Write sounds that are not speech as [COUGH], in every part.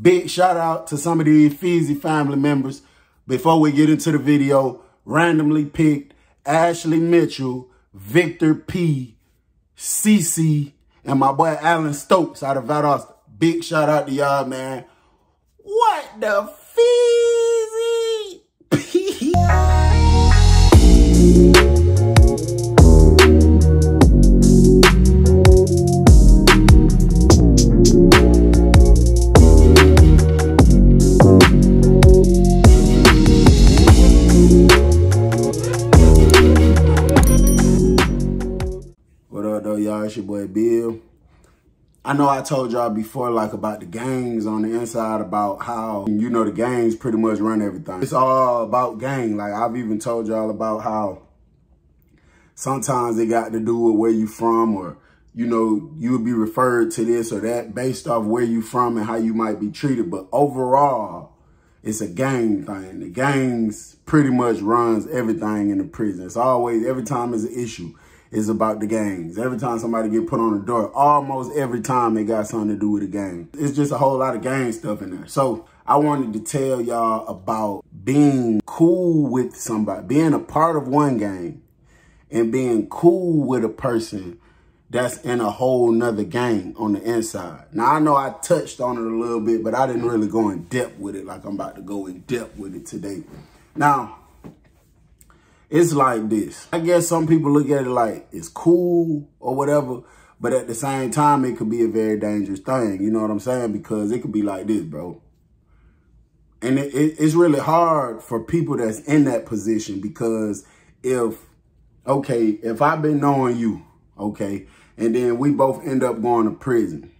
Big shout out to some of the Feezy family members. Before we get into the video, randomly picked Ashley Mitchell, Victor P, CC, and my boy Alan Stokes out of Valdosta. Big shout out to y'all, man. What the Feezy? [LAUGHS] It's Bill. I know I told y'all before, like, about the gangs on the inside, about how, you know, the gangs pretty much run everything. It's all about gang. Like, I've even told y'all about how sometimes it got to do with where you from or, you know, you would be referred to this or that based off where you from and how you might be treated. But overall, it's a gang thing. The gangs pretty much runs everything in the prison. It's always, every time there's an issue, it's about the gangs. Every time somebody get put on the door, almost every time it got something to do with the gang. It's just a whole lot of gang stuff in there. So I wanted to tell y'all about being cool with somebody, being a part of one gang and being cool with a person that's in a whole nother gang on the inside. Now, I know I touched on it a little bit, but I didn't really go in depth with it like I'm about to go in depth with it today. Now, it's like this. I guess some people look at it like it's cool or whatever, but at the same time, it could be a very dangerous thing. You know what I'm saying? Because it could be like this, bro. And it, it, it's really hard for people that's in that position because if, okay, if I've been knowing you, okay, and then we both end up going to prison.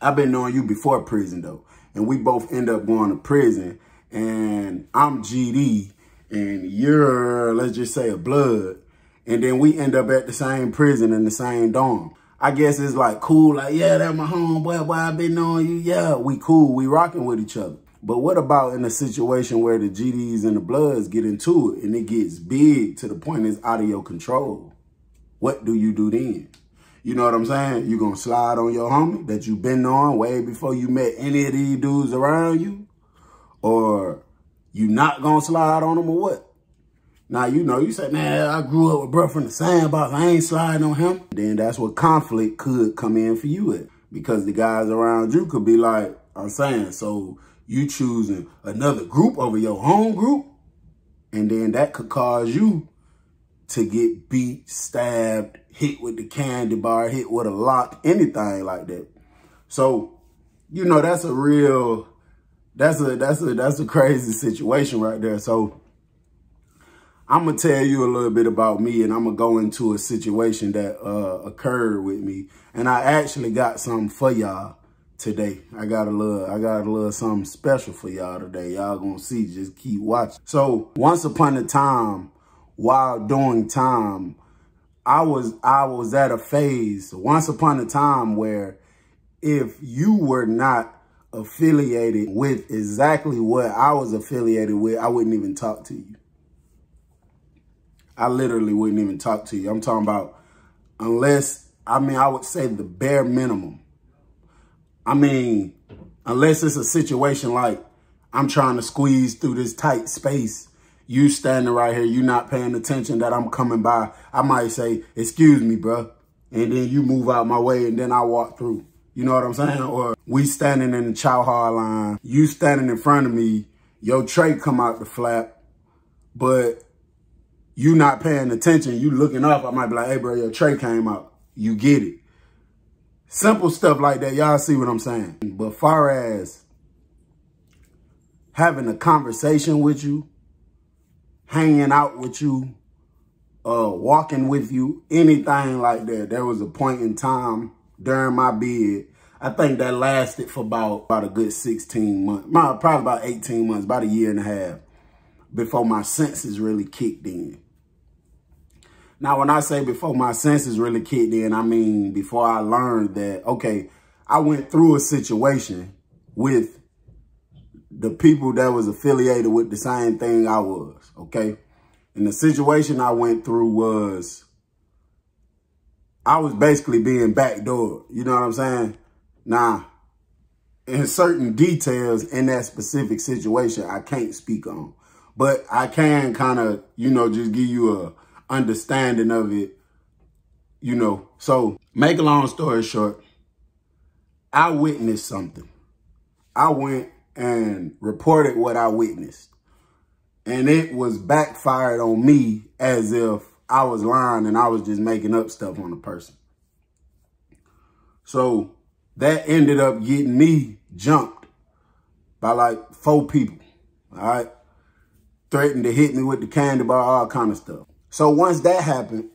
I've been knowing you before prison though, and we both end up going to prison and I'm GD and you're, let's just say, a blood, and then we end up at the same prison in the same dorm. I guess it's like cool, like, yeah, that's my homeboy, boy, I've been knowing you. Yeah, we cool, we rocking with each other. But what about in a situation where the GDs and the Bloods get into it and it gets big to the point it's out of your control? What do you do then? You know what I'm saying? You gonna slide on your homie that you been on way before you met any of these dudes around you? Or you not gonna slide on them or what? Now, you know, you say, man, I grew up with bro from the sandbox. I ain't sliding on him. Then that's what conflict could come in for you at. Because the guys around you could be like, I'm saying, so you choosing another group over your home group? And then that could cause you to get beat, stabbed, hit with the candy bar, hit with a lock, anything like that. So, you know, that's a real that's a that's a that's a crazy situation right there. So I'm gonna tell you a little bit about me, and I'm gonna go into a situation that uh, occurred with me, and I actually got something for y'all today. I got a little I got a little something special for y'all today. Y'all gonna see. Just keep watching. So once upon a time, while doing time, I was I was at a phase once upon a time where if you were not affiliated with exactly what I was affiliated with, I wouldn't even talk to you. I literally wouldn't even talk to you. I'm talking about unless, I mean, I would say the bare minimum. I mean, unless it's a situation like I'm trying to squeeze through this tight space, you standing right here, you not paying attention that I'm coming by, I might say, excuse me, bro. And then you move out my way and then I walk through. You know what I'm saying? Or we standing in the chow hall line, you standing in front of me, your tray come out the flap, but you not paying attention, you looking up, I might be like, hey bro, your tray came out. You get it. Simple stuff like that, y'all see what I'm saying. But far as having a conversation with you, hanging out with you, uh, walking with you, anything like that, there was a point in time during my bid. I think that lasted for about, about a good 16 months, probably about 18 months, about a year and a half before my senses really kicked in. Now, when I say before my senses really kicked in, I mean before I learned that, okay, I went through a situation with the people that was affiliated with the same thing I was, okay? And the situation I went through was I was basically being backdoored. You know what I'm saying? Nah, in certain details in that specific situation, I can't speak on. But I can kind of, you know, just give you a understanding of it, you know. So make a long story short, I witnessed something. I went and reported what I witnessed. And it was backfired on me as if I was lying and I was just making up stuff on the person. So that ended up getting me jumped by like four people. All right. Threatened to hit me with the candy bar, all kind of stuff. So once that happened,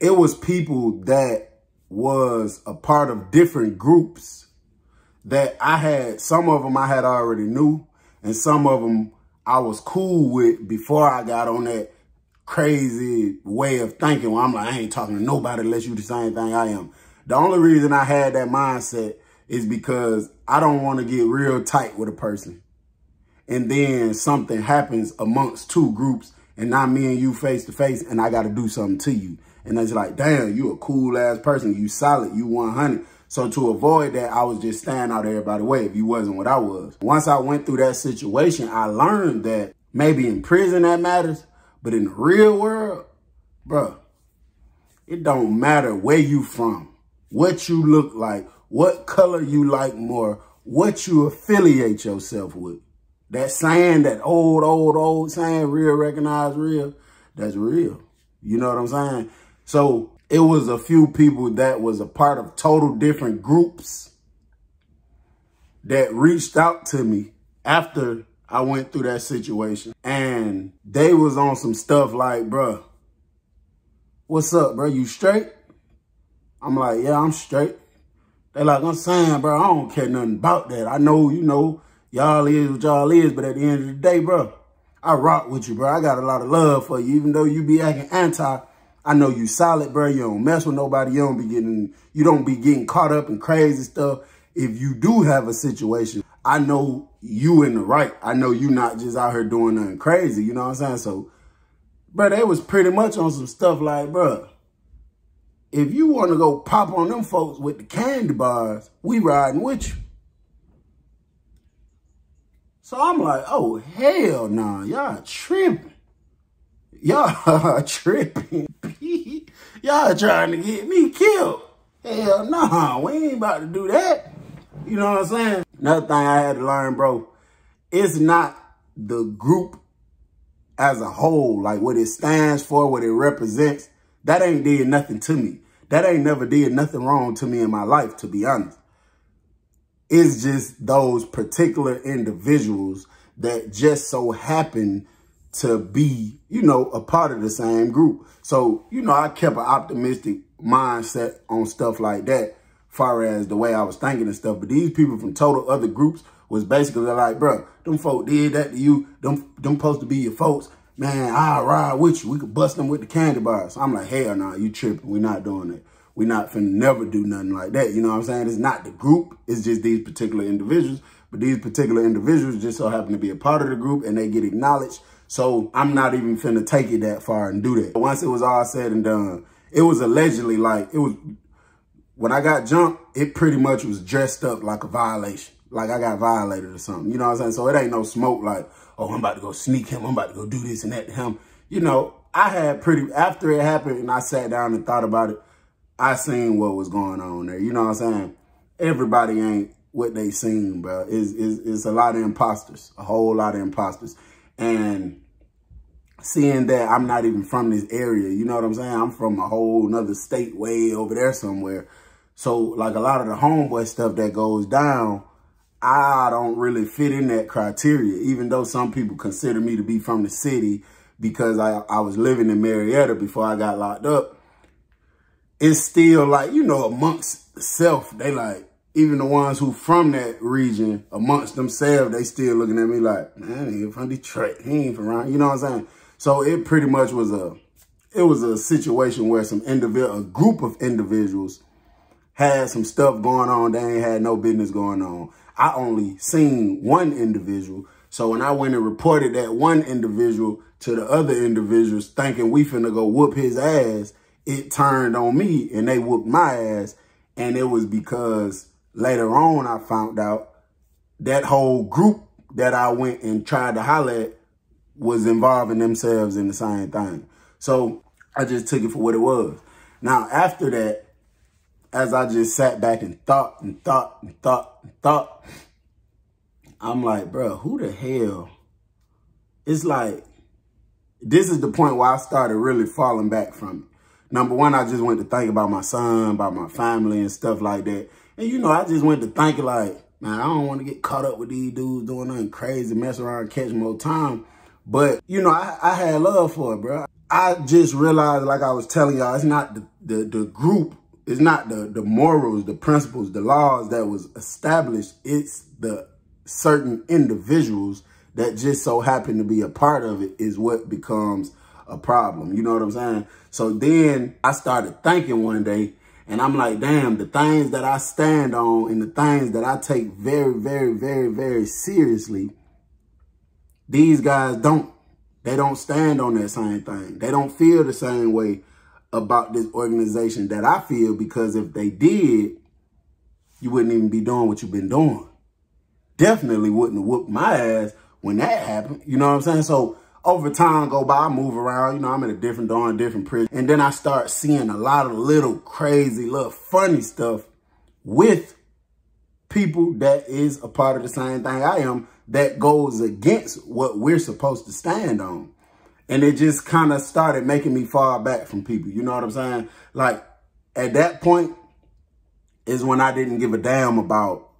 it was people that was a part of different groups that I had, some of them I had already knew, and some of them I was cool with before I got on that crazy way of thinking where I'm like, I ain't talking to nobody unless you the same thing I am. The only reason I had that mindset is because I don't want to get real tight with a person. And then something happens amongst two groups and not me and you face to face and I got to do something to you. And it's like, damn, you a cool ass person. You solid. You 100. So to avoid that, I was just staying out of everybody's way if you wasn't what I was. Once I went through that situation, I learned that maybe in prison that matters, but in the real world, bro, it don't matter where you from, what you look like, what color you like more, what you affiliate yourself with. That saying, that old, old, old saying, real recognize real, that's real. You know what I'm saying? So it was a few people that was a part of total different groups that reached out to me after I went through that situation. And they was on some stuff like, bruh, what's up, bro? You straight? I'm like, yeah, I'm straight. They like, I'm saying, bro, I don't care nothing about that. I know, you know, y'all is what y'all is, but at the end of the day, bro, I rock with you, bro. I got a lot of love for you, even though you be acting anti I know you solid, bro. You don't mess with nobody. You don't be getting, you don't be getting caught up in crazy stuff. If you do have a situation, I know you in the right. I know you not just out here doing nothing crazy. You know what I'm saying? So, bro, they was pretty much on some stuff like, bro, if you want to go pop on them folks with the candy bars, we riding with you. So I'm like, oh, hell no, nah. y'all tripping. Y'all [LAUGHS] tripping. [LAUGHS] Y'all trying to get me killed. Hell no, nah, we ain't about to do that. You know what I'm saying? Another thing I had to learn, bro, it's not the group as a whole, like what it stands for, what it represents. That ain't did nothing to me. That ain't never did nothing wrong to me in my life, to be honest. It's just those particular individuals that just so happen to be, you know, a part of the same group. So, you know, I kept an optimistic mindset on stuff like that, far as the way I was thinking and stuff. But these people from total other groups was basically like, bro, them folk did that to you. Them, them supposed to be your folks. Man, I'll ride with you. We could bust them with the candy bars. I'm like, hell no, nah, you tripping. We're not doing that. We're not finna never do nothing like that. You know what I'm saying? It's not the group. It's just these particular individuals. But these particular individuals just so happen to be a part of the group and they get acknowledged so I'm not even finna take it that far and do that. Once it was all said and done, it was allegedly like, it was, when I got jumped, it pretty much was dressed up like a violation. Like I got violated or something. You know what I'm saying? So it ain't no smoke like, oh, I'm about to go sneak him. I'm about to go do this and that to him. You know, I had pretty, after it happened and I sat down and thought about it, I seen what was going on there. You know what I'm saying? Everybody ain't what they seen, bro. It's, it's, it's a lot of imposters, a whole lot of imposters. And seeing that I'm not even from this area, you know what I'm saying? I'm from a whole nother state way over there somewhere. So like a lot of the homeboy stuff that goes down, I don't really fit in that criteria, even though some people consider me to be from the city because I, I was living in Marietta before I got locked up. It's still like, you know, amongst self, they like, even the ones who from that region, amongst themselves, they still looking at me like, man, he from Detroit. He ain't from around. You know what I'm saying? So it pretty much was a, it was a situation where some individual, a group of individuals had some stuff going on. They ain't had no business going on. I only seen one individual. So when I went and reported that one individual to the other individuals thinking we finna go whoop his ass, it turned on me and they whooped my ass. And it was because later on, I found out that whole group that I went and tried to holler at was involving themselves in the same thing. So I just took it for what it was. Now, after that, as I just sat back and thought and thought and thought thought, I'm like, bro, who the hell? It's like, this is the point where I started really falling back from it. Number one, I just went to think about my son, about my family and stuff like that. And, you know, I just went to think like, man, I don't want to get caught up with these dudes doing nothing crazy, mess around, catch more time. But, you know, I, I had love for it, bro. I just realized, like I was telling y'all, it's not the, the, the group, it's not the, the morals, the principles, the laws that was established. It's the certain individuals that just so happen to be a part of it is what becomes a problem. You know what I'm saying? So then I started thinking one day, and I'm like, damn, the things that I stand on and the things that I take very, very, very, very seriously, these guys don't. They don't stand on that same thing. They don't feel the same way about this organization that I feel because if they did, you wouldn't even be doing what you've been doing. Definitely wouldn't have whooped my ass when that happened. You know what I'm saying? So over time go by, I move around, you know, I'm in a different door, different prison. And then I start seeing a lot of little crazy, little funny stuff with people that is a part of the same thing I am that goes against what we're supposed to stand on. And it just kind of started making me fall back from people. You know what I'm saying? Like at that point is when I didn't give a damn about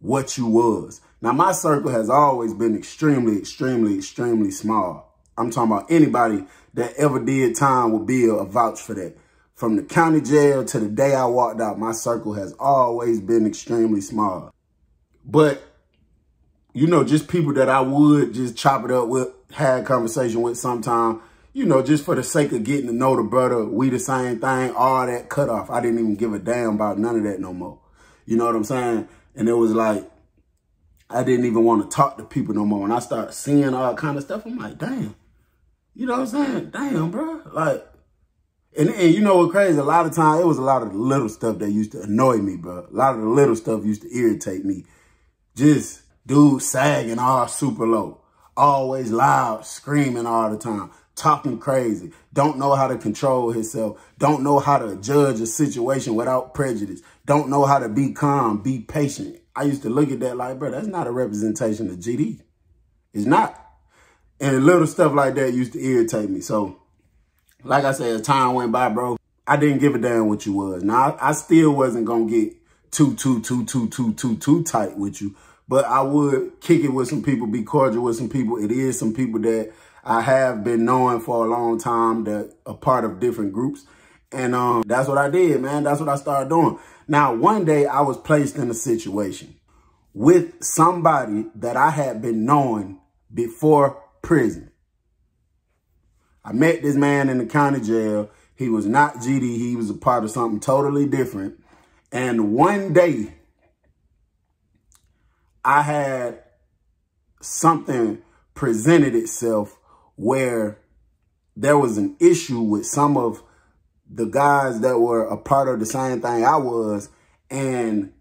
what you was. Now, my circle has always been extremely, extremely, extremely small. I'm talking about anybody that ever did time with Bill a vouch for that. From the county jail to the day I walked out, my circle has always been extremely small. But, you know, just people that I would just chop it up with, had conversation with sometime, you know, just for the sake of getting to know the brother, we the same thing, all that cut off. I didn't even give a damn about none of that no more. You know what I'm saying? And it was like, I didn't even want to talk to people no more. When I started seeing all kind of stuff, I'm like, damn. You know what I'm saying? Damn, bro. Like, and, and you know what crazy? A lot of time, it was a lot of the little stuff that used to annoy me, bro. A lot of the little stuff used to irritate me. Just dude sagging all super low. Always loud, screaming all the time. Talking crazy. Don't know how to control himself. Don't know how to judge a situation without prejudice. Don't know how to be calm, be patient. I used to look at that like, bro, that's not a representation of GD. It's not. And little stuff like that used to irritate me. So, like I said, as time went by, bro, I didn't give a damn what you was. Now, I, I still wasn't going to get too, too, too, too, too, too, too tight with you. But I would kick it with some people, be cordial with some people. It is some people that I have been knowing for a long time that are part of different groups. And um, that's what I did, man. That's what I started doing. Now, one day I was placed in a situation with somebody that I had been knowing before prison. I met this man in the county jail. He was not GD. He was a part of something totally different. And one day, I had something presented itself where there was an issue with some of the guys that were a part of the same thing I was and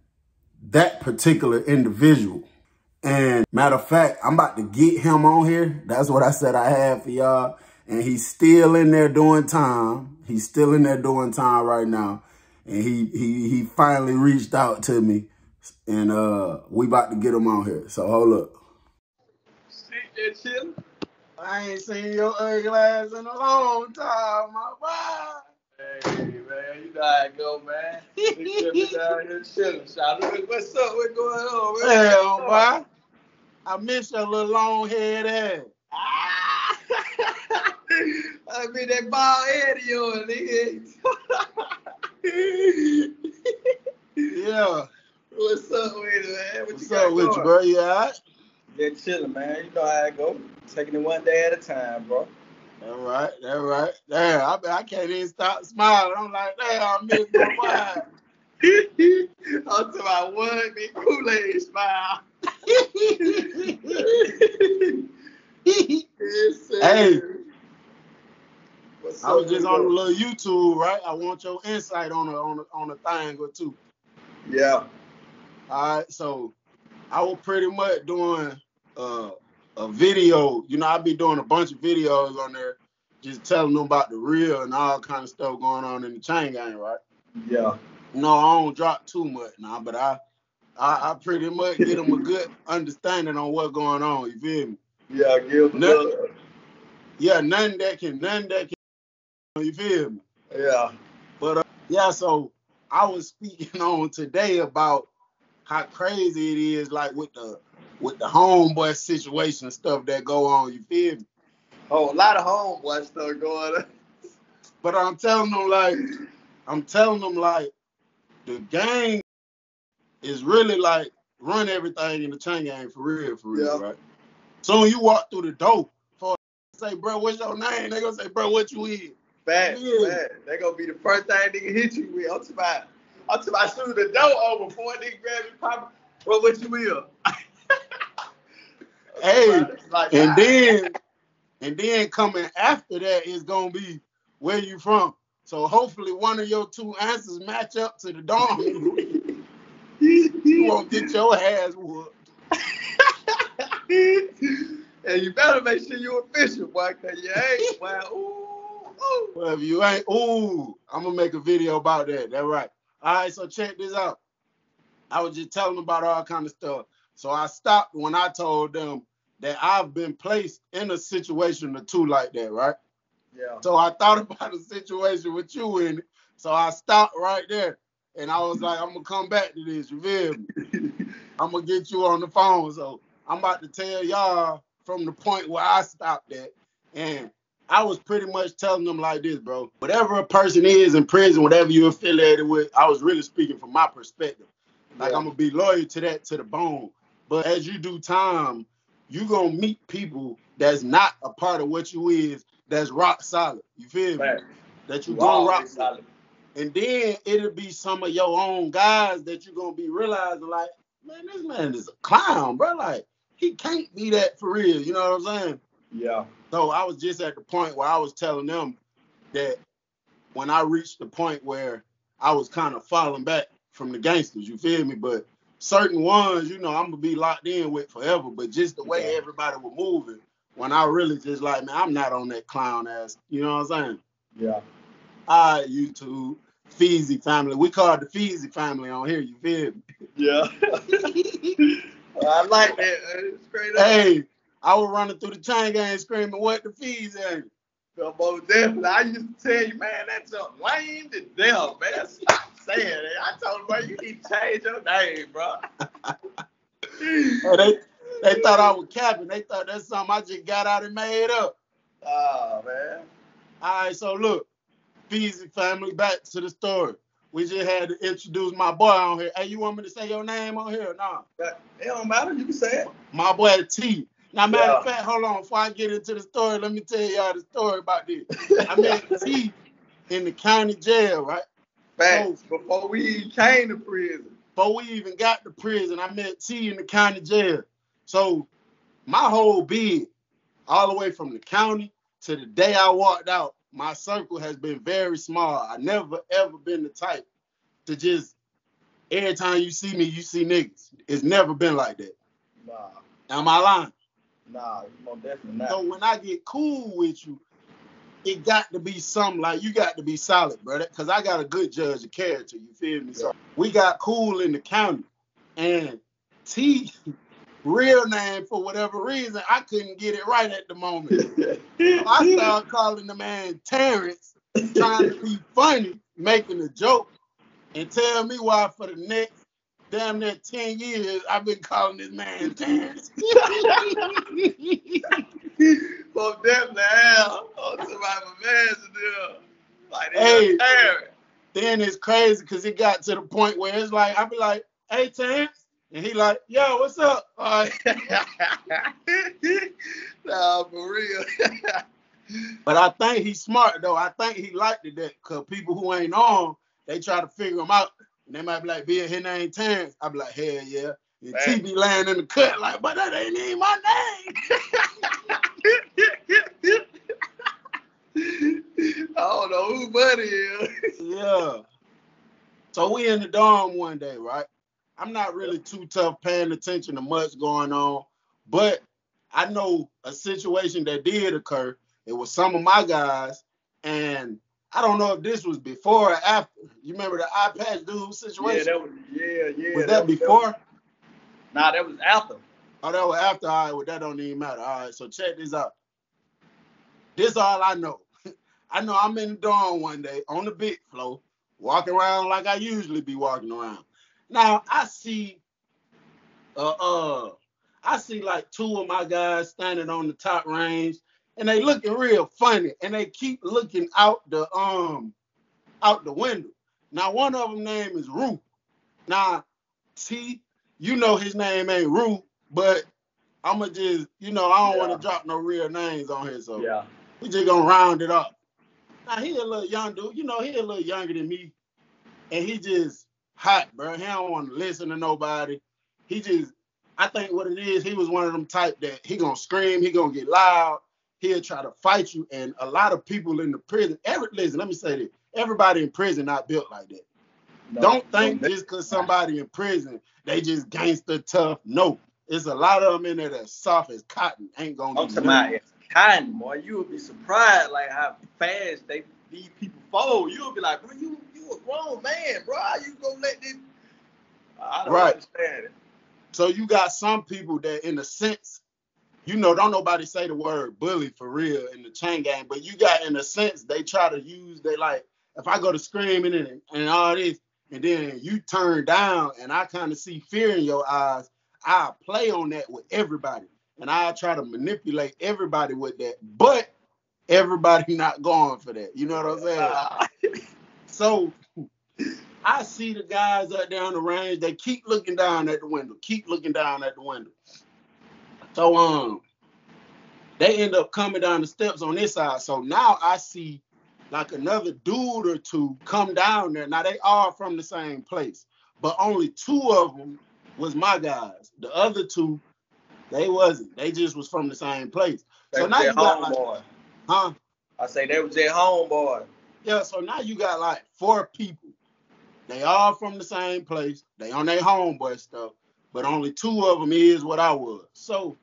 that particular individual. And matter of fact, I'm about to get him on here. That's what I said I had for y'all. And he's still in there doing time. He's still in there doing time right now. And he he he finally reached out to me. And uh we about to get him on here. So hold up. See that chillin'? I ain't seen your ugly ass in a long time, my boy. Hey, man, you know how it go, man. We [LAUGHS] down here chilling. Shout out, what's up? What's going on, man? Hell, boy. I miss your little long head ass. Ah! [LAUGHS] I mean that bald head of yours, nigga. [LAUGHS] Yeah. What's up with it, man? What What's up with you, bro? You all right? Yeah, chilling, man. You know how it go. Taking it one day at a time, bro. That right, that right. Damn, I, I can't even stop smiling. I'm like, damn, I miss my [LAUGHS] wife. I'm talking about one big Kool-Aid smile. [LAUGHS] yes. Hey. What's I was just on a little YouTube, right? I want your insight on a on a on a thing or two. Yeah. All right, so I was pretty much doing uh, a video. You know, I'd be doing a bunch of videos on there, just telling them about the real and all kind of stuff going on in the chain gang, right? Yeah. No, I don't drop too much now, but I, I, I pretty much get them a good [LAUGHS] understanding on what's going on. You feel me? Yeah, give them the- Yeah, nothing that can, nothing that can. You feel me? Yeah. But uh, yeah, so I was speaking [LAUGHS] on today about how crazy it is, like with the with the homeboy situation stuff that go on. You feel me? Oh, a lot of homeboy stuff going on. But I'm telling them like, I'm telling them like, the game is really like run everything in the chain gang for real, for real, Yeah. right? Soon you walk through the door, for say, bro, what's your name? They gonna say, bro, what you is? Bad, Yeah. bad. They gonna be the first thing nigga hit you with. I'm about, Talking about shooting the door over before a nigga grab your pop. Bro, what you will? [LAUGHS] Hey, like, And ah. then, and then coming after that is gonna be where you from. So hopefully one of your two answers match up to the dorm. [LAUGHS] you won't get your ass whooped. [LAUGHS] and you better make sure you're official, boy, cause you ain't, boy. Ooh, ooh. Well, if you ain't, ooh, I'm gonna make a video about that. That's right. All right, so check this out. I was just telling them about all kind of stuff. So I stopped when I told them that I've been placed in a situation or two like that, right? Yeah. So I thought [LAUGHS] about a situation with you in it. So I stopped right there. And I was like, I'm gonna come back to this, you feel me? [LAUGHS] I'm gonna get you on the phone. So I'm about to tell y'all from the point where I stopped at. And I was pretty much telling them like this, bro. Whatever a person is in prison, whatever you're affiliated with, I was really speaking from my perspective. Like Yeah. I'm gonna be loyal to that to the bone. But as you do time, you gonna meet people that's not a part of what you is, that's rock solid. You feel me? That you You gonna rock solid. And then it'll be some of your own guys that you're gonna be realizing, like, man, this man is a clown, bro. Like, he can't be that for real. You know what I'm saying? Yeah. So I was just at the point where I was telling them that when I reached the point where I was kind of falling back from the gangsters, you feel me? But certain ones, you know, I'm gonna be locked in with forever. But just the way Yeah. everybody was moving, when I really just like, man, I'm not on that clown ass. You know what I'm saying? Yeah. All right, YouTube, Feezy family. We call it the Feezy family on here. You feel me? Yeah. [LAUGHS] I like that. Straight up. hey, I was running through the chain gang screaming, "What the fees ain't?" Most definitely, I used to tell you, man, that's a lame to death, man. Stop saying it. I told him, bro, you need to change your name, bro. Hey, they they thought I was capping. They thought that's something I just got out and made up. oh man. All right, so look, Feezy family, back to the story. We just had to introduce my boy on here. Hey, you want me to say your name on here or not? It don't matter. You can say it. My boy T. Now, matter of fact, hold on. Before I get into the story, let me tell y'all the story about this. I [LAUGHS] met T in the county jail, right? Facts. Before we even came to prison. Before we even got to prison, I met T in the county jail. So my whole bid, all the way from the county to the day I walked out, my circle has been very small. I never ever been the type to just every time you see me, you see niggas. It's never been like that. Nah. Am I lying? Nah, most definitely not. So when I get cool with you, it got to be something like you got to be solid, brother. Cause I got a good judge of character. You feel me? So we got cool in the county, and T, [LAUGHS] real name for whatever reason, I couldn't get it right at the moment. [LAUGHS] I started calling the man Terrence, trying to be funny, making a joke, and tell me why for the next damn near 10 years I've been calling this man [LAUGHS] Terrence. most definitely hell. Oh, somebody my man to. Like Hey. parent. then it's crazy because it got to the point where it's like, I be like, hey Terrence. And he like, yo, what's up? All right. [LAUGHS] nah, for real. [LAUGHS] But I think he's smart though. I think he liked it that because people who ain't on, they try to figure him out. And they might be like, be his name Terrence. I'd be like, hell yeah. And Man. T be laying in the cut like, but that ain't even my name. [LAUGHS] I don't know who Buddy is. Yeah. So we in the dorm one day, right? I'm not really too tough paying attention to much going on, but I know a situation that did occur. It was some of my guys, and I don't know if this was before or after. You remember the eye patch dude situation? Yeah, that was yeah, yeah. was that, before? nah, that was after. Oh, that was after. All right, well, that don't even matter. All right, so check this out. This all I know. [LAUGHS] I know I'm in the dorm one day on the big floor, walking around like I usually be walking around. Now I see, uh, uh, I see like two of my guys standing on the top range, and they looking real funny, and they keep looking out the um, out the window. Now one of them name is Rue. Now, T, you know his name ain't Rue, but I'ma just, you know, I don't Yeah. want to drop no real names on here, so Yeah. we just gonna round it up. Now he a little young dude, you know, he a little younger than me, and he just hot, bro. He don't want to listen to nobody. He just, I think what it is, he was one of them type that he gonna scream, he gonna get loud, he'll try to fight you, and a lot of people in the prison, every listen, let me say this, everybody in prison not built like that. No, Don't think no, just because somebody in prison, they just gangster tough. No, it's a lot of them in there that's soft as cotton. Ain't gonna I'm do talking nothing. about it's kind, boy. You would be surprised like how fast they these people fold. You'll be like, bro, you you a grown man, bro. How you gonna let this? I don't Right. understand it. So you got some people that, in a sense, you know, don't nobody say the word bully for real in the chain gang, but you got, in a sense, they try to use, they like, if I go to screaming and, and all this, and then you turn down and I kind of see fear in your eyes, I play on that with everybody. And I try to manipulate everybody with that, but everybody [LAUGHS] not going for that. You know what I'm saying? [LAUGHS] So I see the guys up there on the range. They keep looking down at the window. Keep looking down at the window. So um, they end up coming down the steps on this side. So now I see like another dude or two come down there. Now they are from the same place, but only two of them was my guys. The other two, they wasn't. They just was from the same place. They So now you got like, homeboy. huh? I say they was their homeboy. Yeah, so now you got like four people. They all from the same place. They on their homeboy stuff, but only two of them is what I was. So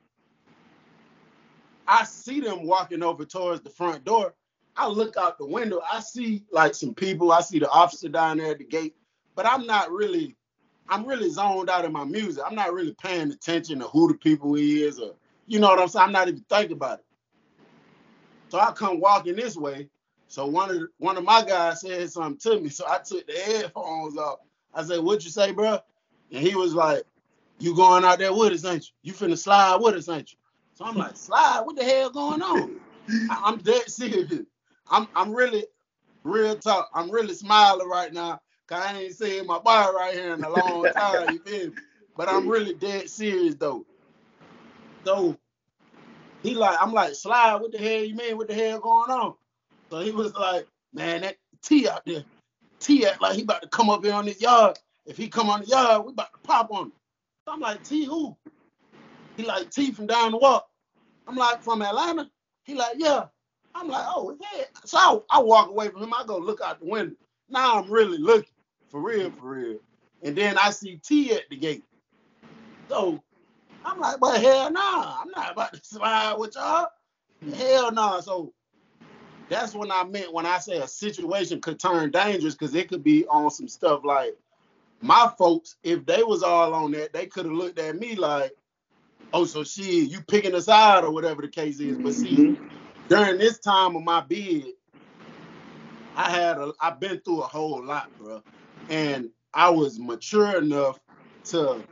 I see them walking over towards the front door. I look out the window. I see like some people. I see the officer down there at the gate, but I'm not really. I'm really zoned out in my music. I'm not really paying attention to who the people is, or you know what I'm saying. I'm not even thinking about it. So I come walking this way. So one of one of my guys said something to me. So I took the headphones off. I said, "What you say, bro?" And he was like, "You going out there with us, ain't you? You finna slide with us, ain't you?" So I'm like, "Slide? What the hell going on?" [LAUGHS] I, I'm dead serious. I'm I'm really real talk. I'm really smiling right now because I ain't seen my boy right here in a long [LAUGHS] time. You feel me? But I'm really dead serious though. So he like, I'm like, slide. What the hell you mean? What the hell going on? So he was like, man, that T out there, T act like he about to come up here on this yard. If he come on the yard, we about to pop on him. So I'm like, T who? He like T from down the walk. I'm like, from Atlanta? He like, yeah. I'm like, oh yeah. So I, I walk away from him. I go look out the window. Now I'm really looking for real, for real. And then I see T at the gate. So I'm like, but hell nah, I'm not about to [LAUGHS] slide with y'all. Hell nah. So that's when I meant when I say a situation could turn dangerous because it could be on some stuff like my folks, if they was all on that, they could have looked at me like, oh, so she, you picking us out or whatever the case is. But see, Mhm. during this time of my bid, I had a, I've been through a whole lot, bro, and I was mature enough to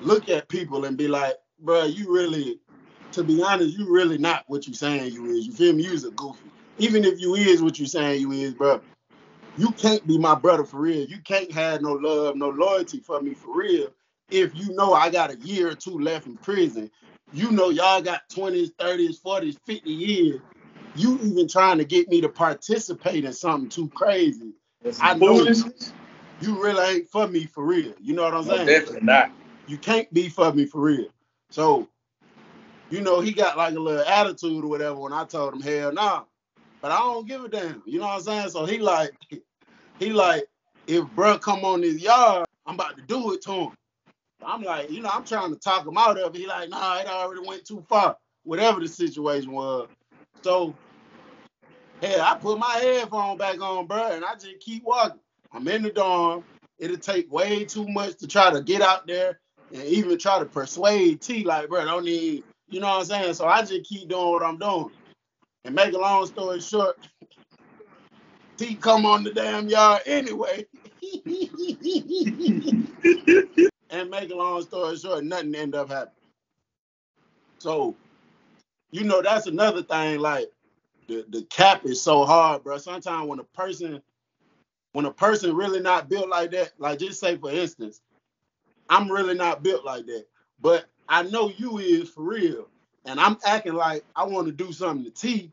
look at people and be like, bro, you really, to be honest, you really not what you saying you is. You feel me? You's a goofy. Even if you is what you saying you is, bro, you can't be my brother for real. You can't have no love, no loyalty for me for real. If you know I got a year or two left in prison, you know y'all got 20s, 30s, 40s, 50 years. You even trying to get me to participate in something too crazy. That's I know it. foolishness. You really ain't for me for real. You know what I'm No, saying? definitely not. you can't be for me for real. So, you know, he got like a little attitude or whatever when I told him, hell nah. But I don't give a damn. You know what I'm saying? So he like, he like, if bruh come on this yard, I'm about to do it to him. I'm like, you know, I'm trying to talk him out of it. He like, nah, it already went too far. Whatever the situation was. So, hey, I put my headphone back on, bro, and I just keep walking. I'm in the dorm. It'll take way too much to try to get out there and even try to persuade T, like, bro, don't need, you know what I'm saying? So I just keep doing what I'm doing. And make a long story short, T come on the damn yard anyway. [LAUGHS] and make a long story short, nothing end up happening. So, you know, that's another thing. Like the, the cap is so hard, bro. Sometimes when a person, when a person really not built like that, like just say for instance, I'm really not built like that, but I know you is for real, and I'm acting like I want to do something to T.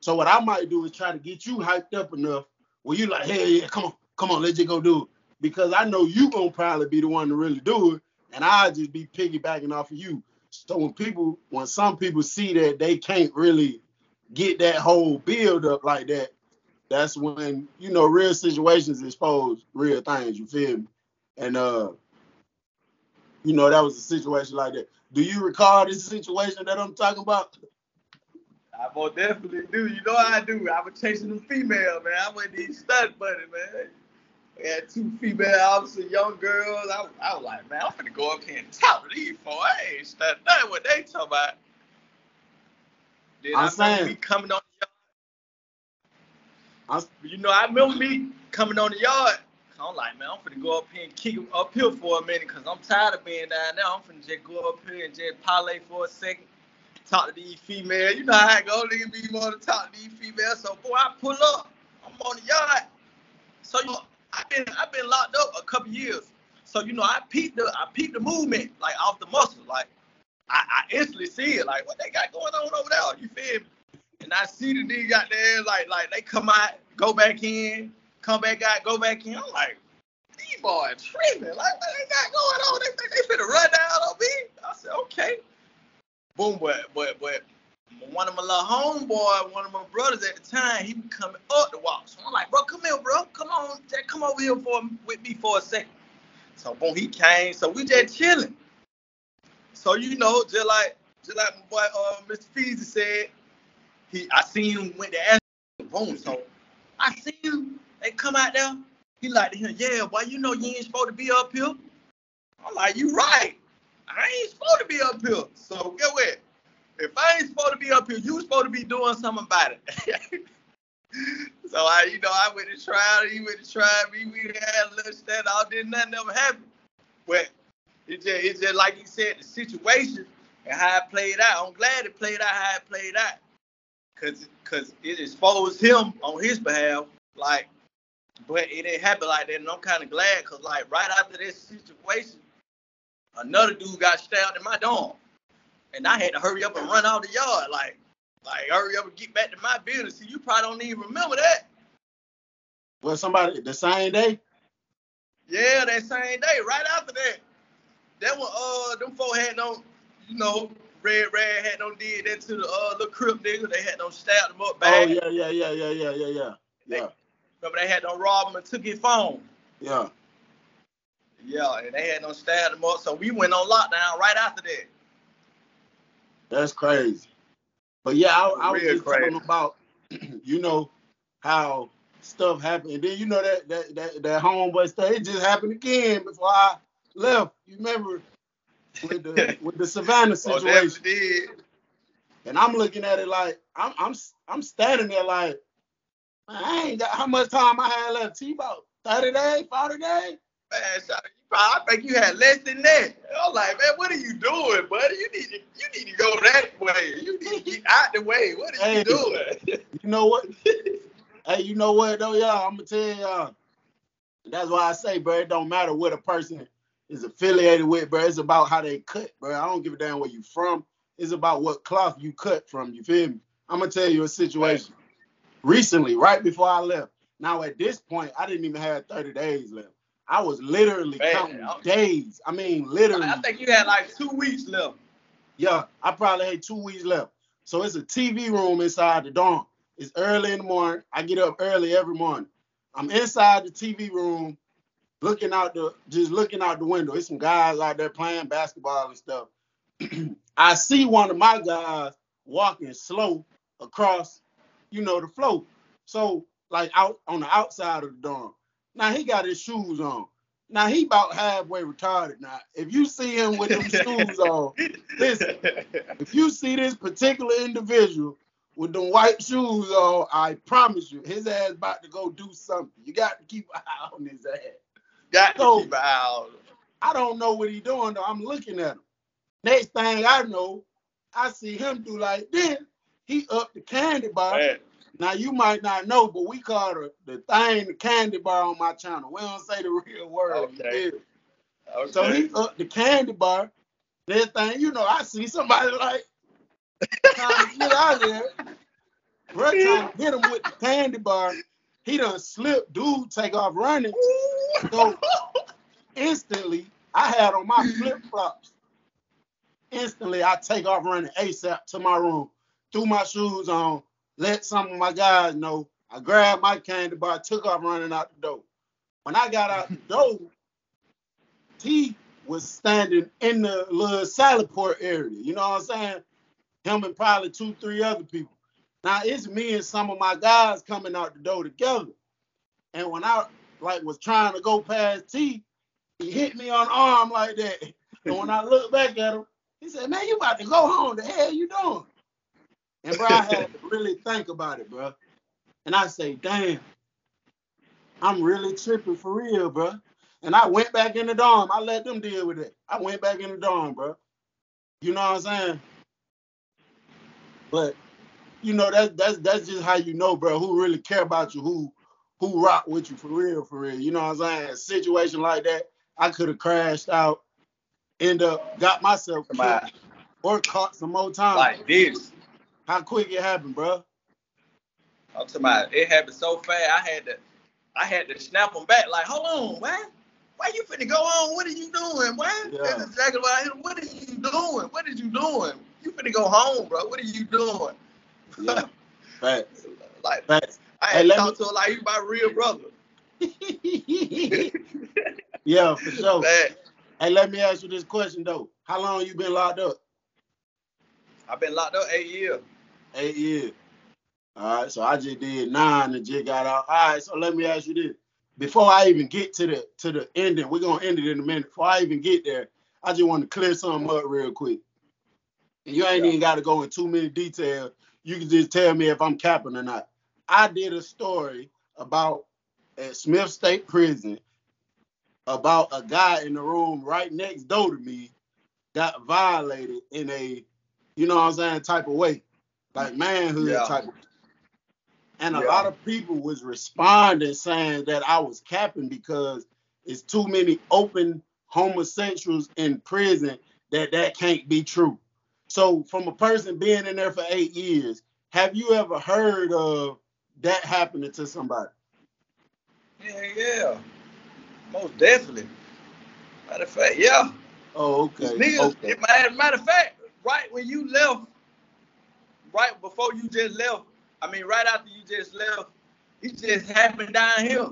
So what I might do is try to get you hyped up enough where you like, hey, yeah, come on, come on, let's just go do it because I know you gonna probably be the one to really do it, and I'll just be piggybacking off of you. So when people, when some people see that they can't really get that whole build up like that, that's when you know real situations expose real things. You feel me? And uh, you know that was a situation like that. Do you recall this situation that I'm talking about? I most definitely do. You know I do. I was chasing a female, man. I went to stud buddy, man. We had two female officers, young girls. I, I was like, man, I'm gonna go up here and talk to these four. I ain't studying nothing what they talking about. Then I'm I saying, me coming on the yard. I'm, you know, I remember me coming on the yard. I'm like, man, I'm finna go up here and kick up here for a minute because I'm tired of being down there. I'm finna just go up here and just parlay for a second, talk to these females. You know how I go, nigga, be more to talk to these females. So, boy, I pull up. I'm on the yard. So, you know, I've been I've been locked up a couple years. So you know, I peeped the I peeped the movement like off the muscle. Like I, I instantly see it. Like what they got going on over there? You feel me? And I see the nigga out there like like they come out, go back in, come back out, go back in. I'm like, these boys tripping. Like what they got going on? They think they finna run down on me. I said, okay. Boom, but but but one of my little homeboy, one of my brothers at the time, he was coming up the walk. So I'm like, bro, come here, bro. Come on, come over here for with me for a second. So boom, he came. So we just chilling. So you know, just like just like my boy uh, Mr. Feezy said, he I seen him went to ask the boom. So I seen him, they come out there. He like to him, yeah, boy, you know you ain't supposed to be up here. I'm like, you right. I ain't supposed to be up here. So get what? If I ain't supposed to be up here, you supposed to be doing something about it. [LAUGHS] so I, you know, I went to try, he went to try me, we had a little out, did nothing ever happen. But it just, it's just like you said, the situation and how it played out. I'm glad it played out how it played out. Cause, cause it exposed him on his behalf, like, but it didn't happen like that. And I'm kind of glad, cause like right after this situation, another dude got stabbed in my dorm and I had to hurry up and run out the yard, like, like hurry up and get back to my building. See, you probably don't even remember that. Well, somebody the same day. Yeah, that same day, right after that. That one, uh, them four had no, you know, Red Red had no did that to the uh little crip nigga. They had no stabbed him up bad. Oh yeah, yeah, yeah, yeah, yeah, yeah, yeah. They, yeah. Remember they had no rob him and took his phone. Yeah. Yeah, and they had no stabbed him up. So we went on lockdown right after that. That's crazy. But yeah, I, I was just crazy. talking about, [CLEARS THROAT] you know, how stuff happened. And then you know that that that, that homeboy stuff, it just happened again before I left. You remember with the [LAUGHS] with the Savannah oh, situation. Oh, and I'm looking at it like I'm I'm I'm standing there like I ain't got how much time I had left. T about 30 days, 40 days. Man, I think you had less than that. I'm like, man, what are you doing, buddy? You need to you need to go that way. You need to get out the way. What are hey, you doing? You know what? hey, you know what though, y'all? I'm gonna tell y'all. That's why I say, bro, it don't matter what a person is affiliated with, bro. It's about how they cut, bro. I don't give a damn where you from. It's about what cloth you cut from. You feel me? I'm gonna tell you a situation. Recently, right before I left. Now at this point, I didn't even have 30 days left. I was literally Man, counting was, days. I mean, literally. I think you had like two weeks left. Yeah, I probably had two weeks left. So it's a TV room inside the dorm. It's early in the morning. I get up early every morning. I'm inside the TV room. looking out the just looking out the window. There's some guys out there playing basketball and stuff. [CLEARS THROAT] I see one of my guys walking slow across, you know, the floor. So like out on the outside of the dorm. Now he got his shoes on. Now he about halfway retarded. Now, if you see him with them shoes on, listen. If you see this particular individual with them white shoes on, I promise you, his ass about to go do something. You got to keep an eye on his ass. Got to keep an eye on him. I don't know what he doing though. I'm looking at him. Next thing I know, I see him do like this. He up the candy bar. Man. Now you might not know, but we call the, the thing the candy bar on my channel. We don't say the [LAUGHS] real word. Okay. okay. So he up the candy bar. That thing, you know, I see somebody like trying to get out of there. Bro trying to hit him with the candy bar. He done slip, Dude take off running. So instantly, I had on my flip flops. Instantly, I take off running ASAP to my room, threw my shoes on, let some of my guys know. I grabbed my candy bar, took off running out the door. When I got out the [LAUGHS] door, T was standing in the little sally port area. You know what I'm saying? Him and probably two, three other people. Now it's me and some of my guys coming out the door together. And when I like was trying to go past T, he hit me on the arm like that. And when I looked back at him, he said, "Man, you about to go home? The hell you doing?" And bro, I had [LAUGHS] to really think about it, bro. And I say, "Damn, I'm really tripping for real, bro." And I went back in the dorm. I let them deal with it. I went back in the dorm, bro. You know what I'm saying? But you know that's that's that's just how you know, bro, who really care about you, who who rock with you for real, for real. You know what I'm saying? A situation like that, I could have crashed out, end up got myself killed, or caught some more time. Like this. How quick it happened, bro? I'm talking about it happened so fast. I had to, I had to snap them back. Like, hold on, what? Why you finna go on? What are you doing, what? Yeah. That's exactly what I. What are you doing? What are you doing? You finna go home, bro. What are you doing? Yeah. [LAUGHS] Facts. like, Facts. I had hey, to talk me... to her like you my real brother. [LAUGHS] yeah, for sure. Man. Hey, let me ask you this question though. How long you been locked up? I've been locked up eight years. Eight years. All right, so I just did nine and just got out. All right, so let me ask you this. Before I even get to the to the ending, we're gonna end it in a minute. Before I even get there, I just want to clear something up real quick. And you ain't yeah. even got to go in too many details. You can just tell me if I'm capping or not. I did a story about at Smith State Prison about a guy in the room right next door to me got violated in a, you know what I'm saying, type of way, like manhood yeah. type of. And a yeah. lot of people was responding saying that I was capping because it's too many open homosexuals in prison that that can't be true. So from a person being in there for eight years, have you ever heard of that happening to somebody? Yeah, yeah. Most definitely. Matter of fact, yeah. Oh, okay. Niggas, okay. Matter, matter of fact, right when you left, right before you just left, I mean, right after you just left, it just happened down here.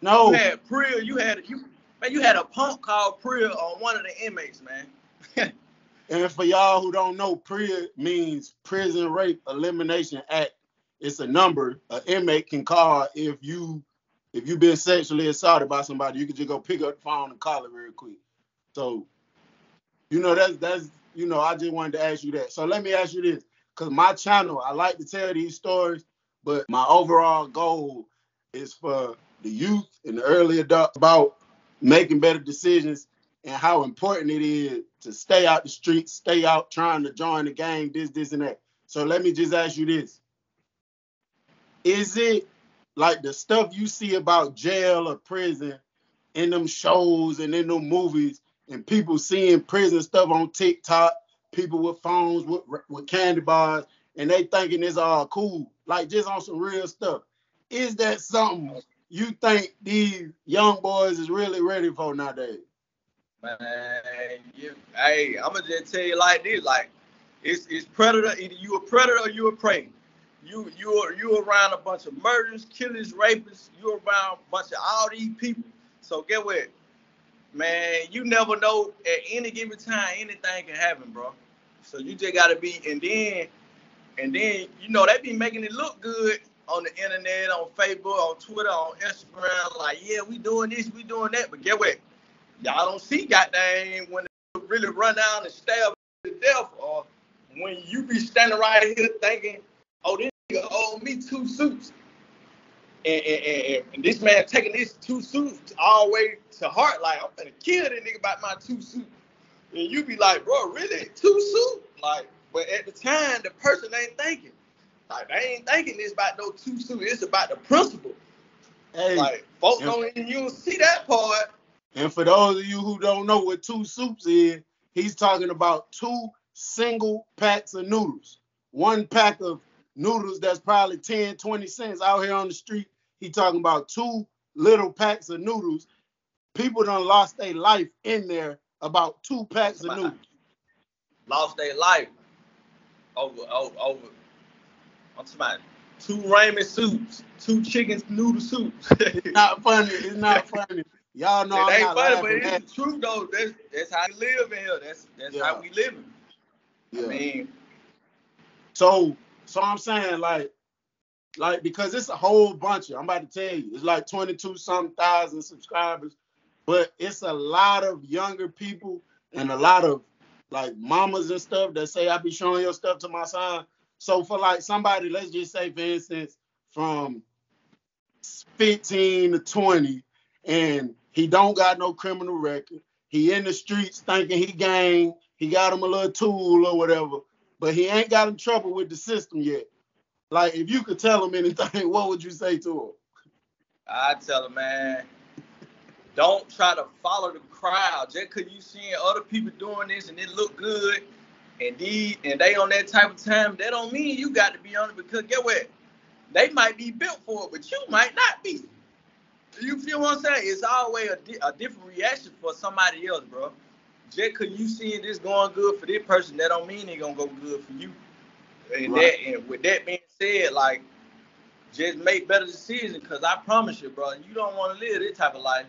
No. You had PREA, you had you man, you had a punk called PREA on one of the inmates, man. [LAUGHS] and for y'all who don't know, PREA means Prison Rape Elimination Act it's a number an inmate can call if you if you've been sexually assaulted by somebody. You can just go pick up the phone and call it real quick. So, you know that's that's you know I just wanted to ask you that. So let me ask you this, because my channel I like to tell these stories, but my overall goal is for the youth and the early adults about making better decisions and how important it is to stay out the streets, stay out trying to join the gang, this, this, and that. So let me just ask you this is it like the stuff you see about jail or prison in them shows and in them movies and people seeing prison stuff on TikTok, people with phones with, with candy bars, and they thinking it's all cool, like just on some real stuff. Is that something you think these young boys is really ready for nowadays? Man, you, hey, I'm gonna just tell you like this: like, it's it's predator. Either you a predator or you a prey you you are you around a bunch of murderers, killers, rapists. You around a bunch of all these people. So get what? Man, you never know at any given time anything can happen, bro. So you just gotta be and then and then you know they be making it look good on the internet, on Facebook, on Twitter, on Instagram, like, yeah, we doing this, we doing that. But get what? Y'all don't see goddamn when they really run down and stab to death or when you be standing right here thinking, oh, this nigga owe me two suits. And, and, and, and, this man taking this two suits all the way to heart, like I'm gonna kill that nigga about my two suits. And you be like, bro, really? Two suits? Like, but at the time, the person ain't thinking. Like, they ain't thinking this about no two suits. It's about the principle. Hey, like, folks don't even you see that part. And for those of you who don't know what two soups is, he's talking about two single packs of noodles. One pack of noodles that's probably 10, 20 cents out here on the street. He talking about two little packs of noodles. People done lost their life in there about two packs of noodles. Lost their life over over over. I'm two ramen soups, two chicken noodle soups. it's not funny. It's not [LAUGHS] funny. Y'all know it I'm ain't funny, but it's true though. That's that's how we live in here. That's that's yeah. how we living. Yeah. I mean, so so I'm saying like like because it's a whole bunch of I'm about to tell you, it's like 22 something thousand subscribers, but it's a lot of younger people and a lot of like mamas and stuff that say I be showing your stuff to my son. So for like somebody, let's just say for instance, from 15 to 20, and he don't got no criminal record. He in the streets thinking he gang, he got him a little tool or whatever, but he ain't got in trouble with the system yet. Like, if you could tell him anything, [LAUGHS] what would you say to him? I tell him, man, don't try to follow the crowd just because you seeing other people doing this and it look good and these and they on that type of time. That don't mean you got to be on it because get what? They might be built for it, but you might not be. You feel what I'm saying? It's always a, di- a different reaction for somebody else, bro just cause you seeing this going good for this person, that don't mean it gonna go good for you. And right. that and with that being said, like just make better decisions because I promise you, bro, you don't want to live this type of life.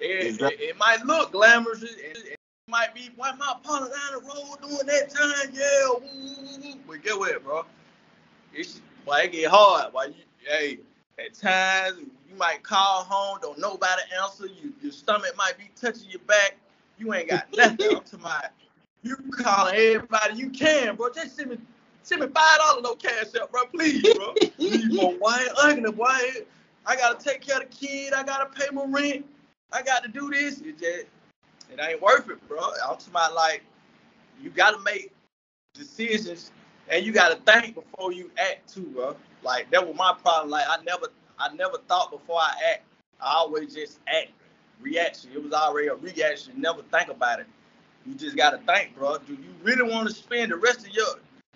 It, it, it might look glamorous. It, it, might be why my partner down the road doing that time, yeah. Woo, woo, woo. But get with it, bro? It's why it get hard. Why you hey at times you might call home, don't nobody answer. You your stomach might be touching your back. You ain't got [LAUGHS] nothing up to my. You calling everybody you can, bro. Just send me, send me five dollars no cash up, bro. Please, bro. [LAUGHS] Please, bro. Why ain't? Why I gotta take care of the kid. I gotta pay my rent. I gotta do this. It just, it ain't worth it, bro. I'm talking like, you gotta make decisions and you gotta think before you act too, bro. Like that was my problem. Like I never, I never thought before I act. I always just act reaction. It was already a reaction. Never think about it. You just got to think, bro. Do you really want to spend the rest of your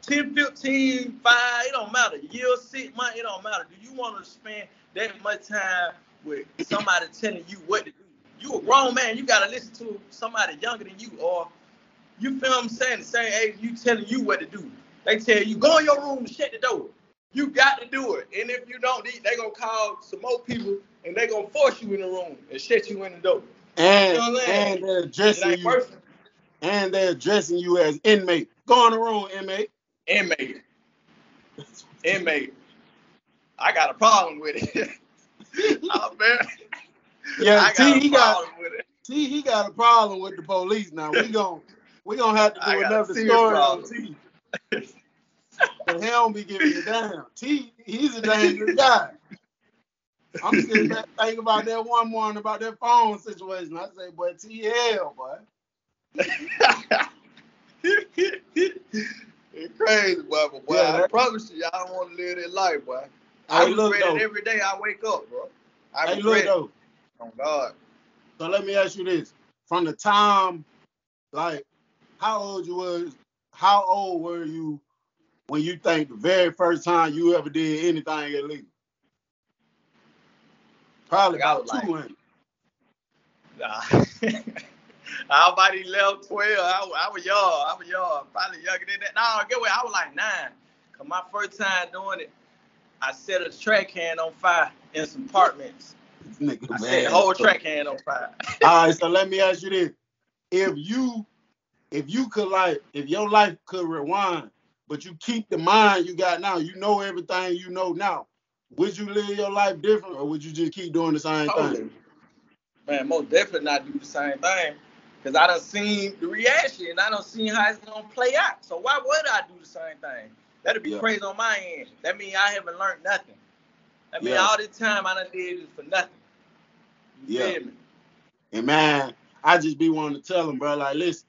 10, 15, 5, it don't matter, year, six months, it don't matter. Do you want to spend that much time with somebody telling you what to do? You a grown man, you got to listen to somebody younger than you, or you feel what I'm saying, the same age, you telling you what to do. They tell you, go in your room and shut the door. You got to do it. And if you don't, they gonna call some more people and they gonna force you in the room and shut you in the door. And, you know and they're addressing you. Person. And they're addressing you as inmate. Go in the room, inmate. Inmate. inmate. I got a problem with it. [LAUGHS] [LAUGHS] oh, man. Yeah, T, he got T, he got a problem with the police now. We [LAUGHS] gonna we gonna have to do another story on T. but he don't be giving you down. T, he's a dangerous guy. I'm sitting back thinking about that one morning about that phone situation. I say, boy, TL, boy. [LAUGHS] it's crazy, boy. But boy, yeah, I promise you, y'all don't want to live that life, boy. I hey, regret it every day I wake up, bro. I hey, regret look, though. Oh God. So let me ask you this: From the time, like, how old you was? How old were you when you think the very first time you ever did anything illegal? Probably like about two like, Nah. I about 11, [LAUGHS] 12. I, I was young. I was young. Probably younger than that. No, get away. I was like nine. Cause my first time doing it, I set a track can on fire in some apartments. nigga, I man. Set the whole track hand on fire. [LAUGHS] All right, so let me ask you this: If you, if you could like, if your life could rewind, but you keep the mind you got now, you know everything you know now. Would you live your life different, or would you just keep doing the same totally. thing? Man, most definitely not do the same thing. Cause I done seen the reaction and I done seen how it's gonna play out. So why would I do the same thing? That'd be yeah. crazy on my end. That means I haven't learned nothing. I mean, yeah. all this time I done did is for nothing. You yeah. And man, I just be wanting to tell them, bro, like, listen,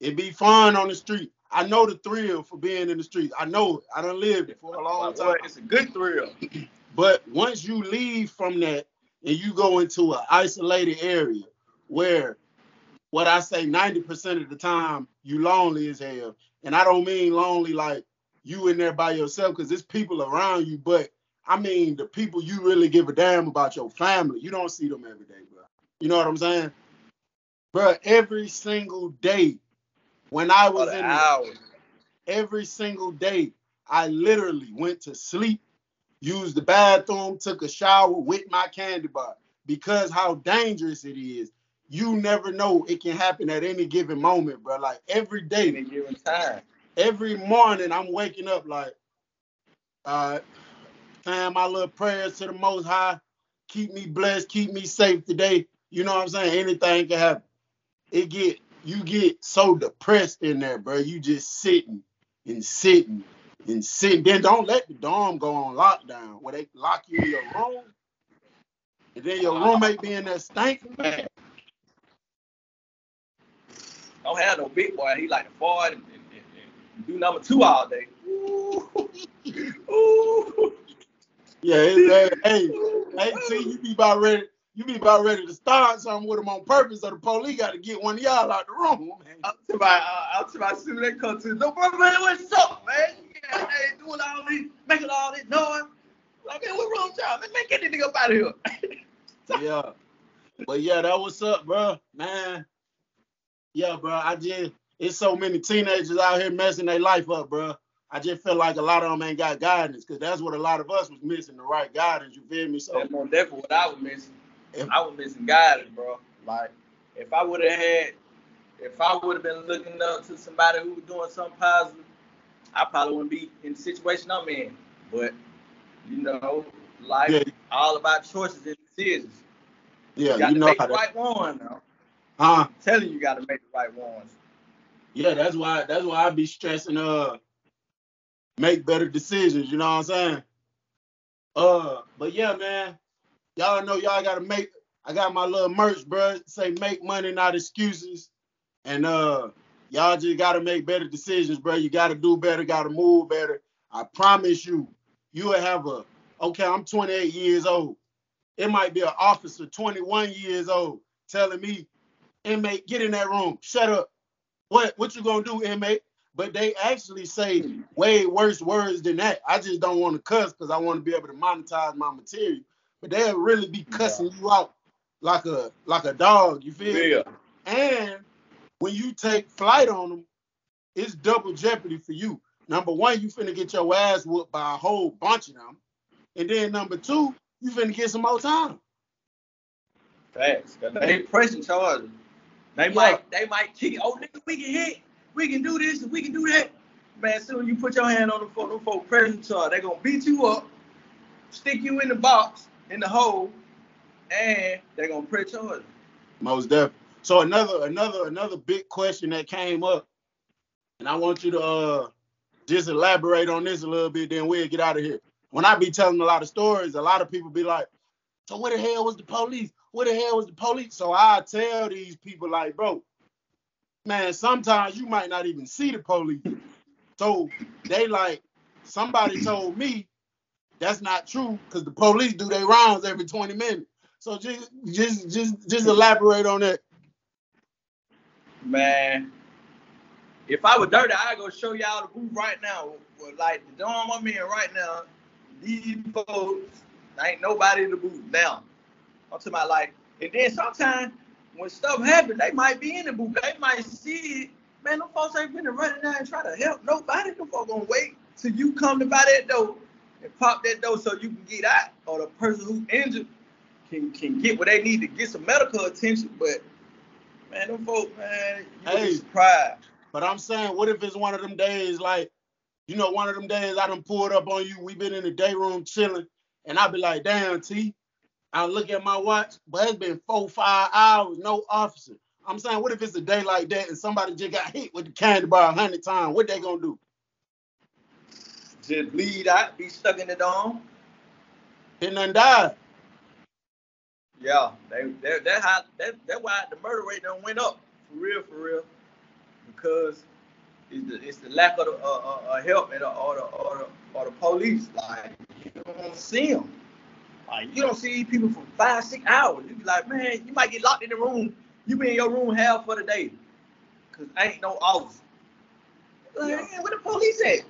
it be fun on the street. I know the thrill for being in the streets. I know it. I done lived it for a long time. It's a good thrill. [CLEARS THROAT] but once you leave from that and you go into an isolated area where what I say 90% of the time you lonely as hell. And I don't mean lonely like you in there by yourself because there's people around you, but I mean the people you really give a damn about your family. You don't see them every day, bro. You know what I'm saying? Bro, every single day when I was in there, every single day, I literally went to sleep, used the bathroom, took a shower with my candy bar because how dangerous it is you never know it can happen at any given moment, bro. Like every day, any given time. Every morning I'm waking up like, uh, saying my little prayers to the Most High, keep me blessed, keep me safe today. You know what I'm saying? Anything can happen. It get you get so depressed in there, bro. You just sitting and sitting and sitting. Then don't let the dorm go on lockdown where they lock you in your room. And then your roommate be in there stinking, man don't have no big boy. He like to fart and do number two all day. Ooh. Ooh. Yeah, it's, hey, hey, see, you be about ready. You be about ready to start something with him on purpose, so the police got to get one of y'all out the room. Man. Up to my, uh, up to my student, they come to no, bro, man, what's up, man? Yeah, hey, doing all this, making all this noise. Like, man, what wrong y'all? Man, get this nigga up out of here. [LAUGHS] yeah, but yeah, that what's up, bro, man. Yeah, bro. I just it's so many teenagers out here messing their life up, bro. I just feel like a lot of them ain't got guidance because that's what a lot of us was missing the right guidance. You feel me? So that's more definitely what I was missing. If, I was missing guidance, bro. Like if I would have had, if I would have been looking up to somebody who was doing something positive, I probably wouldn't be in the situation I'm in. But you know, life yeah. all about choices and decisions. Yeah, you, you know how to right one now. Huh? I'm telling you, you got to make the right ones. Yeah, that's why. That's why I be stressing. Uh, make better decisions. You know what I'm saying? Uh, but yeah, man, y'all know y'all gotta make. I got my little merch, bro. Say make money, not excuses. And uh, y'all just gotta make better decisions, bro. You gotta do better. Gotta move better. I promise you, you will have a. Okay, I'm 28 years old. It might be an officer 21 years old telling me inmate, get in that room. Shut up. What what you gonna do, inmate? But they actually say way worse words than that. I just don't want to cuss because I want to be able to monetize my material. But they'll really be cussing yeah. you out like a like a dog. You feel yeah. me? And when you take flight on them, it's double jeopardy for you. Number one, you finna get your ass whooped by a whole bunch of them. And then number two, you finna get some more time. Facts. They pressing charges. They yeah. might they might kick it. Oh nigga, we can hit. We can do this we can do that. Man, soon as you put your hand on the phone, them folk pressing charge, they gonna beat you up, stick you in the box, in the hole, and they're gonna press charge. Most definitely. So another another another big question that came up, and I want you to uh just elaborate on this a little bit, then we'll get out of here. When I be telling a lot of stories, a lot of people be like, so where the hell was the police? Where the hell was the police? So I tell these people like, bro, man, sometimes you might not even see the police. So they like, somebody told me that's not true because the police do their rounds every 20 minutes. So just just just just elaborate on that. Man, if I were dirty, I'd go show y'all the booth right now. Like the dorm I'm in right now, these folks ain't nobody in the booth now. I'm talking about like, and then sometimes when stuff happens, they might be in the booth. They might see it. Man, them folks ain't been running down and try to help nobody. Them folks gonna wait till you come to buy that door and pop that door so you can get out, or the person who injured can can get what they need to get some medical attention. But man, them folks, man, you Hey. surprised. But I'm saying, what if it's one of them days like, you know, one of them days I done pulled up on you, we been in the day room chilling, and I'd be like, damn, T, I look at my watch, but it's been four, five hours, no officer. I'm saying, what if it's a day like that and somebody just got hit with the candy bar a hundred times? What they gonna do? Just bleed out, be stuck in the dome. Didn't none die. Yeah, they that that how that that why the murder rate done went up for real, for real, because it's the it's the lack of the uh, uh, uh, help and the, or the or the or the police. Like you don't see them. Like you don't see people for five six hours. You be like, man, you might get locked in the room. You be in your room half for the day, cause ain't no officer. Like, Yeah. man, where the police at?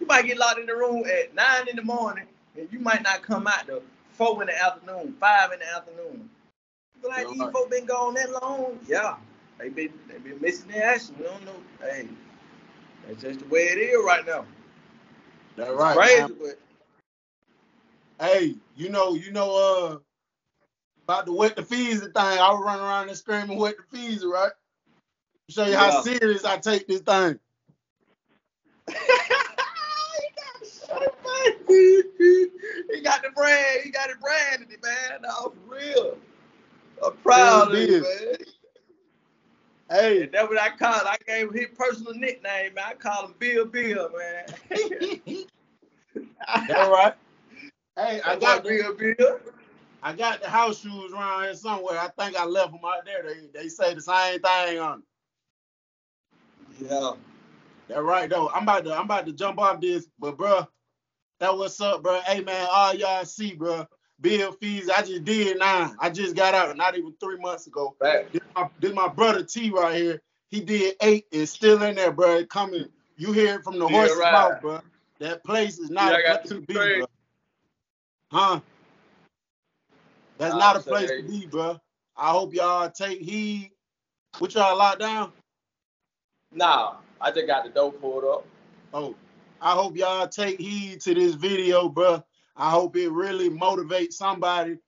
You might get locked in the room at nine in the morning, and you might not come out till four in the afternoon, five in the afternoon. You be like, these right. folks been gone that long? Yeah, they been they been missing their action. We don't know. Hey, that's just the way it is right now. That's It's right. crazy, man. but Hey, you know, you know, uh, about the wet the fees thing. I was running around and screaming wet the fees, right? Show you how serious I take this thing. [LAUGHS] he got the brand. He got it branded, man. No, for real. I'm proud of Real you, man. Hey, And that's what I call it. I gave him his personal nickname, man. I call him Bill Bill, man. [LAUGHS] all right. Hey, I got the, Bill Bill. I got the house shoes around here somewhere. I think I left them out there. They they say the same thing on. Yeah. That right though. I'm about to I'm about to jump off this, but bruh, that what's up, bruh. Hey man, all y'all see, bruh. Bill fees, I just did nine. I just got out not even three months ago. This my, this my brother T right here. He did eight and still in there, bruh. Coming, you hear it from the Yeah, horse's right. mouth, bruh. That place is not Yeah, I got to two be. Huh? That's not a place to be, bruh. I hope y'all take heed. What y'all locked down? Nah, I just got the dope pulled up. Oh, I hope y'all take heed to this video, bruh. I hope it really motivates somebody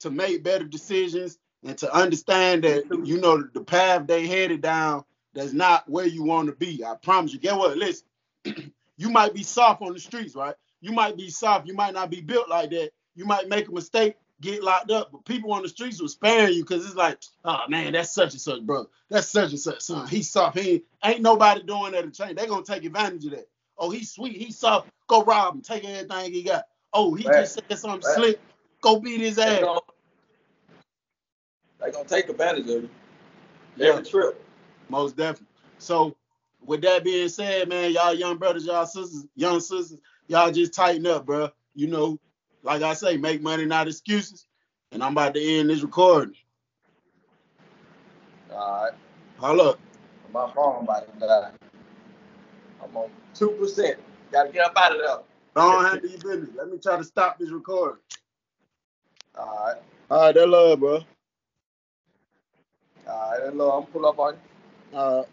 to make better decisions and to understand that you know the path they headed down that's not where you want to be. I promise you. Get what? Listen, [CLEARS THROAT] you might be soft on the streets, right? You might be soft. You might not be built like that. You might make a mistake, get locked up, but people on the streets will spare you because it's like, oh man, that's such and such, bro. That's such and such son. He's soft. He ain't, ain't nobody doing that to change. They're gonna take advantage of that. Oh, he's sweet. He's soft. Go rob him. Take everything he got. Oh, he just said something Right. slick. Go beat his They ass. gonna, they gonna take advantage of you. Yeah. Every trip. Most definitely. So, with that being said, man, y'all young brothers, y'all sisters, young sisters, y'all just tighten up, bro. You know, like I say, make money, not excuses. And I'm about to end this recording. All right. Hold up. My phone about to die. I'm on two percent. Gotta get up out of there. Don't handle your business. Let me try to stop this recording. All right. All right, that love, bro. All right. Look, I'm pull up on you. All right.